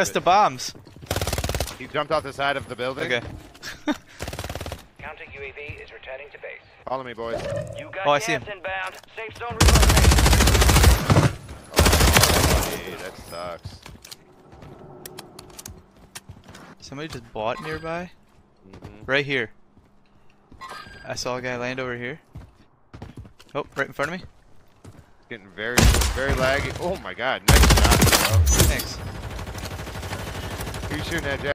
us to bombs. He jumped off the side of the building. Okay. Counter UAV is returning to base. Follow me, boys. You got Oh, I see him. inbound. Safe zone relocated. Hey, that sucks. Somebody just bought nearby. Mhm. Right here. I saw a guy land over here. Oh, right in front of me. Getting very, very laggy. Oh my god, nice shot, bro. Thanks. Who you shooting at, Jack?